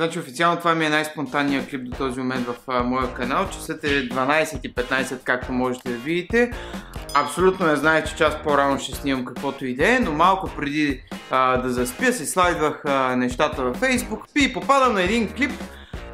Значи официално това ми е най-спонтанният клип до този момент в а, моя канал. Часът е 12.15, както можете да видите. Абсолютно не знаех, че час по-рано ще снимам каквото и да е, но малко преди а, да заспя си слайдвах а, нещата във Facebook и попадам на един клип,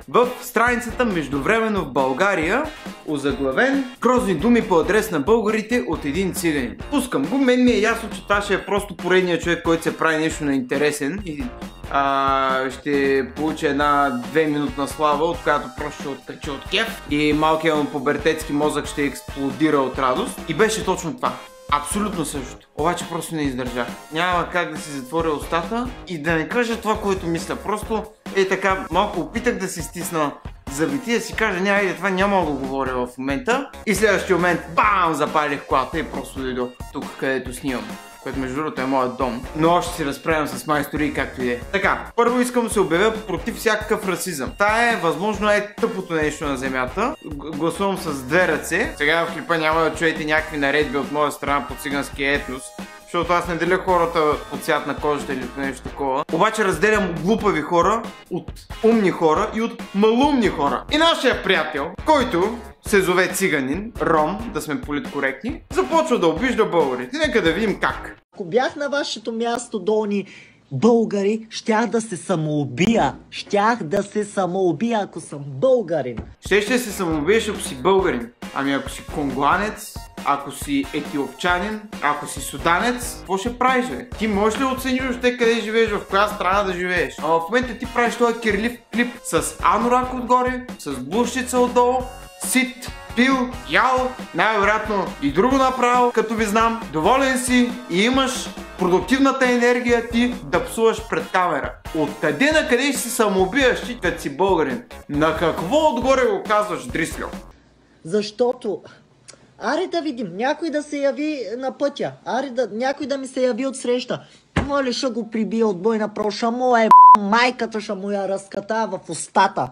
в страницата Междувременно в България, озаглавен Грозни думи по адрес на българите от един циганин. Пускам го, мен ми е ясно, че това ще е просто поредният човек, който се прави нещо на интересен и а, ще получи една 2 минутна слава, от която просто ще откачи от кеф и малкият му побертетски мозък ще експлодира от радост. И беше точно това. Абсолютно същото. Обаче просто не издържах. Няма как да си затворя устата и да не кажа това, което мисля. Просто е така, малко опитах да се стисна зъбите да си кажа, няма и това няма да го говоря в момента. И следващия момент, бам, запалих колата и просто дойдох тук, където снимам което между другото е моят дом. Но още си разправям с майстори както и е. Така, първо искам да се обявя против всякакъв расизъм. Та е, възможно е тъпото нещо на земята. Гласувам с две ръце. Сега в клипа няма да чуете някакви наредби от моя страна по цигански етнос защото аз не деля хората от цвят на кожата или нещо такова. Обаче разделям глупави хора от умни хора и от малумни хора. И нашия приятел, който се зове циганин, ром, да сме политкоректни, започва да обижда българите. Нека да видим как. Ако бях на вашето място, долни българи, щях да се самоубия. Щях да се самоубия, ако съм българин. Ще ще се самоубиеш, ако си българин. Ами ако си конгуанец, ако си етиопчанин, ако си суданец, какво ще правиш, бе? Ти можеш ли да оцениш още къде живееш, в коя страна да живееш? А в момента ти правиш този кирлив клип с анорак отгоре, с блушчица отдолу, сит, пил, ял, най-вероятно и друго направил, като ви знам. Доволен си и имаш продуктивната енергия ти да псуваш пред камера. Откъде на къде ще се самоубияш ти, като си българин? На какво отгоре го казваш, Дрислю? Защото Аре да видим, някой да се яви на пътя. Аре да, някой да ми се яви от среща. Моля, ще го прибия от бойна проша, му е майката ще му я разката в устата.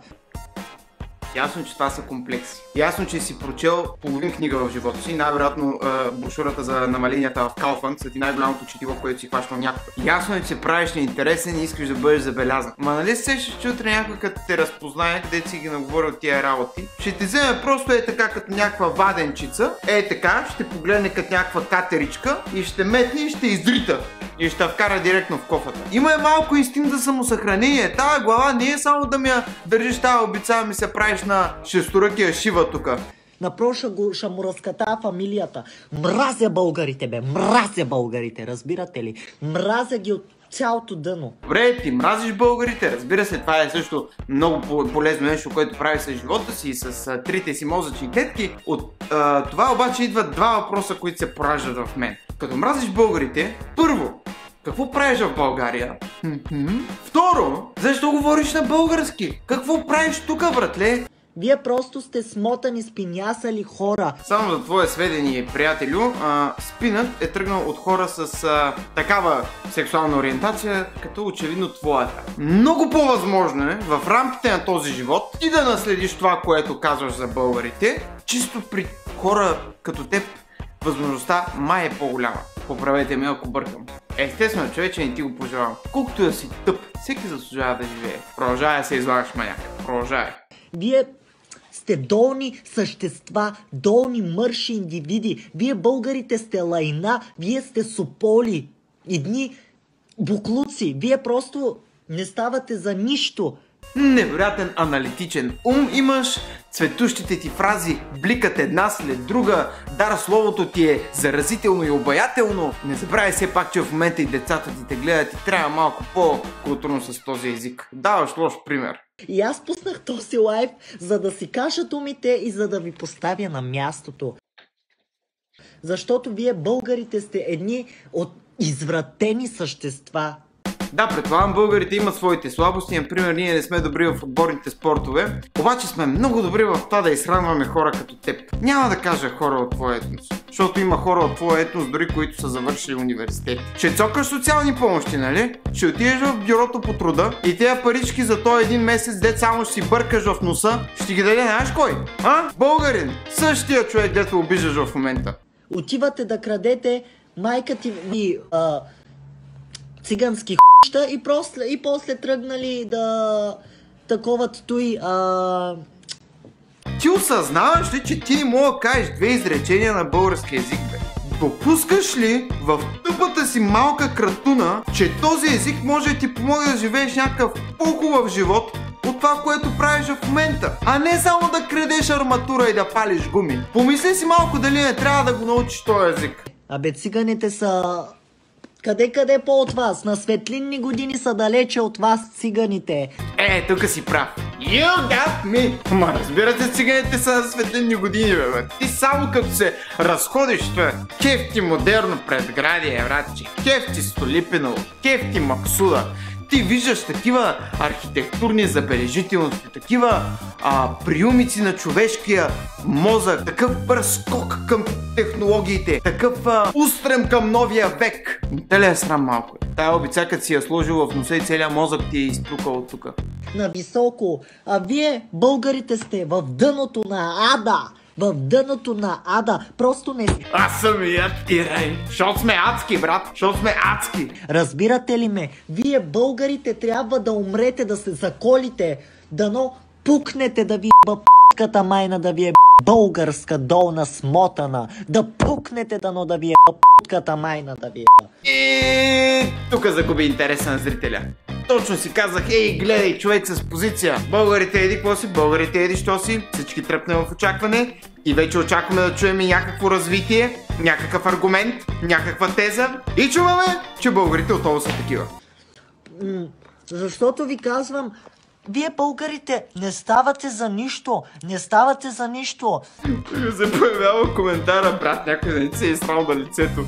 Ясно, че това са комплекси. Ясно, че си прочел половин книга в живота си. Най-вероятно брошурата за намаленията в Калфан са ти най-голямото четиво, което си хващал някога. Ясно е, че правиш неинтересен и искаш да бъдеш забелязан. Ма нали се ще че утре някой като те разпознае, къде си ги наговорил тия работи, ще те вземе просто е така като някаква ваденчица, е така, ще погледне като някаква катеричка и ще метне и ще издрита и ще вкара директно в кофата. Има е малко инстинкт за самосъхранение. Тая глава не е само да ми я държиш тази обица, ми се правиш на шесторъкия шива тука. Напроша го ще му разката фамилията. Мразя българите, бе. Мразя българите, разбирате ли? Мразя ги от цялото дъно. Добре, ти мразиш българите, разбира се, това е също много полезно нещо, което прави с живота си и с а, трите си мозъчни клетки. От а, това обаче идват два въпроса, които се пораждат в мен. Като мразиш българите, първо, какво правиш в България? Второ, защо говориш на български? Какво правиш тук, братле? Вие просто сте смотани, спинясали хора. Само за твое сведение, приятелю, а, спинът е тръгнал от хора с а, такава сексуална ориентация, като очевидно твоята. Много по-възможно е в рамките на този живот ти да наследиш това, което казваш за българите, чисто при хора като теб възможността май е по-голяма. Поправете ме ако бъркам. Естествено, човече не ти го пожелавам. Колкото да си тъп, всеки заслужава да живее. Продължавай да се излагаш маняк. Продължавай. Вие сте долни същества, долни мърши индивиди. Вие българите сте лайна, вие сте сополи. Едни буклуци. Вие просто не ставате за нищо. Невероятен аналитичен ум имаш, цветущите ти фрази бликат една след друга, дар словото ти е заразително и обаятелно. Не забравяй все пак, че в момента и децата ти те гледат и трябва малко по-културно с този език. Даваш лош пример. И аз пуснах този лайв, за да си кажа думите и за да ви поставя на мястото. Защото вие българите сте едни от извратени същества. Да, предполагам, българите имат своите слабости. Например, ние не сме добри в отборните спортове, обаче сме много добри в това да изхранваме хора като теб. Няма да кажа хора от твоя етнос, защото има хора от твоя етнос, дори които са завършили университет. Ще цокаш социални помощи, нали? Ще отидеш в бюрото по труда и тези парички за този един месец, дет само ще си бъркаш в носа, ще ги даде знаеш кой? А? Българин! Същия човек, дето обиждаш в момента. Отивате да крадете майка ти ми а, цигански и после, и после тръгнали да такова той, а... Ти осъзнаваш ли, че ти мога да кажеш две изречения на български язик, бе? Допускаш ли в тъпата си малка кратуна, че този език може да ти помогне да живееш някакъв по-хубав живот от това, което правиш в момента. А не само да крадеш арматура и да палиш гуми. Помисли си малко дали не трябва да го научиш този език. Абе, циганите са... Къде-къде по от вас? На светлинни години са далече от вас циганите. Е, тук си прав. You got me! Ма разбира се, циганите са на светлинни години, бе, бе. Ти само като се разходиш в кефти модерно предградие, братче, кефти Столипиново, кефти Максуда, ти виждаш такива архитектурни забележителности, такива а, приумици на човешкия мозък, такъв бърз към технологиите, такъв а, устрем към новия век. Те ли е срам малко? Тая обица, като си я сложил в носа и целият мозък ти е изтрукал от тук. На високо. А вие, българите, сте в дъното на ада. В дъното на ада. Просто не... Аз самият ти рай. Защото сме адски, брат. Защото сме адски. Разбирате ли ме? Вие, българите, трябва да умрете, да се заколите. Дано пукнете да ви еба п**ката майна, да ви е българска долна смотана. Да пукнете дано да ви е п**ката майна, да ви е. И тук загуби интереса на зрителя. Точно си казах, ей, гледай, човек с позиция. Българите еди какво си, българите еди що си. Всички тръпне в очакване и вече очакваме да чуем и някакво развитие, някакъв аргумент, някаква теза. И чуваме, че българите отново са такива. Защото ви казвам, вие българите не ставате за нищо. Не ставате за нищо. се появява коментара, брат, някой да не се е срал на лицето.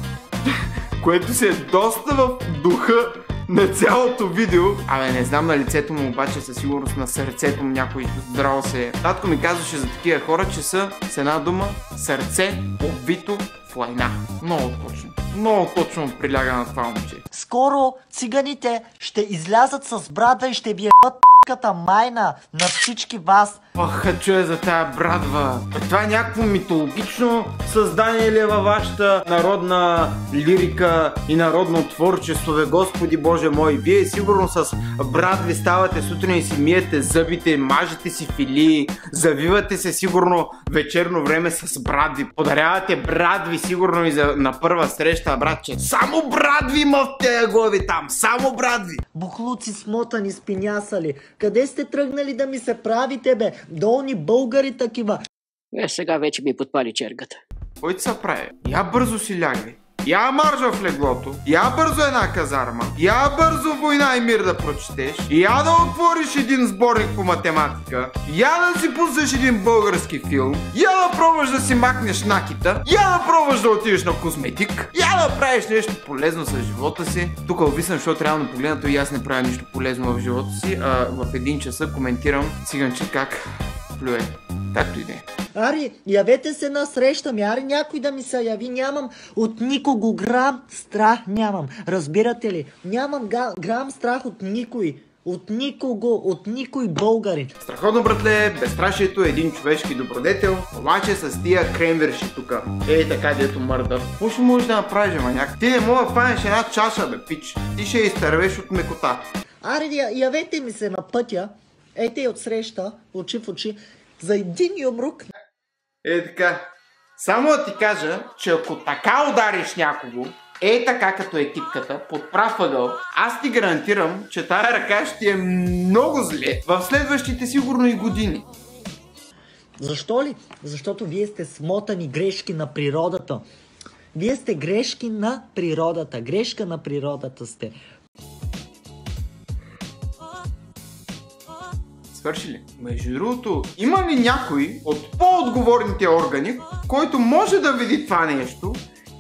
Което си е доста в духа на цялото видео. Абе, не знам на лицето му, обаче със сигурност на сърцето му някой здраво се е. Татко ми казваше за такива хора, че са с една дума сърце обвито в лайна. Много точно. Много точно приляга на това момче. Скоро циганите ще излязат с брада и ще ви ебат п**ката майна на всички вас. Ох, чуя за тая брадва. Това е някакво митологично създание ли е във вашата народна лирика и народно творчество, бе, Господи Боже мой. Вие сигурно с брадви ставате сутрин и си миете зъбите, мажете си филии, завивате се сигурно вечерно време с брадви. Подарявате брадви сигурно и за, на първа среща, братче. Само брадви има в тези глави там, само брадви. Бухлуци смотани спинясали. Къде сте тръгнали да ми се правите, бе? Долни българи такива. Е, сега вече ми подпали чергата. Кой ти се прави? Я бързо си лягай. Я маржа в леглото, я бързо една казарма, я бързо война и мир да прочетеш, я да отвориш един сборник по математика, я да си пуснеш един български филм, я да пробваш да си макнеш накита, я да пробваш да отидеш на косметик, я да правиш нещо полезно с живота си. Тук обисам, защото реално погледнато и аз не правя нищо полезно в живота си, а в един часа коментирам циганче как плюе. Както и да е. Ари, явете се на среща ми, ари някой да ми се яви, нямам от никого грам страх нямам. Разбирате ли? Нямам грам страх от никой. От никого, от никой българин. Страхотно, братле, безстрашието е един човешки добродетел, обаче с тия кремверши тук. Ей така, дето мърда. Какво ще можеш да направиш, маняк? Ти не мога да фанеш една чаша, бе, пич. Ти ще изтървеш от мекота. Ари, я- явете ми се на пътя, ете и от среща, очи в очи, за един юмрук Е така. Само да ти кажа, че ако така удариш някого, е така като екипката, под прав ъгъл, аз ти гарантирам, че тая ръка ще ти е много зле в следващите сигурно и години. Защо ли? Защото вие сте смотани грешки на природата. Вие сте грешки на природата. Грешка на природата сте. Свърши ли? Между другото, има ли някой от по-отговорните органи, който може да види това нещо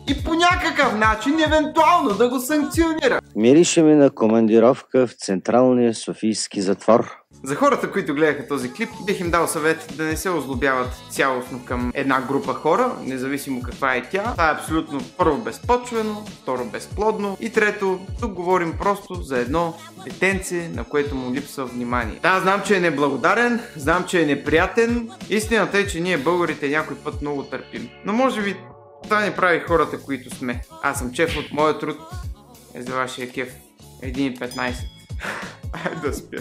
и по някакъв начин, евентуално да го санкционира? Мирише ми на командировка в Централния Софийски затвор. За хората, които гледаха този клип, бих им дал съвет да не се озлобяват цялостно към една група хора, независимо каква е тя. Това е абсолютно първо безпочвено, второ безплодно и трето, тук говорим просто за едно детенце, на което му липсва внимание. Да, знам, че е неблагодарен, знам, че е неприятен. Истината е, че ние българите някой път много търпим. Но може би това не прави хората, които сме. Аз съм чеф от моя труд е за вашия кеф. 1.15. Айде да спя.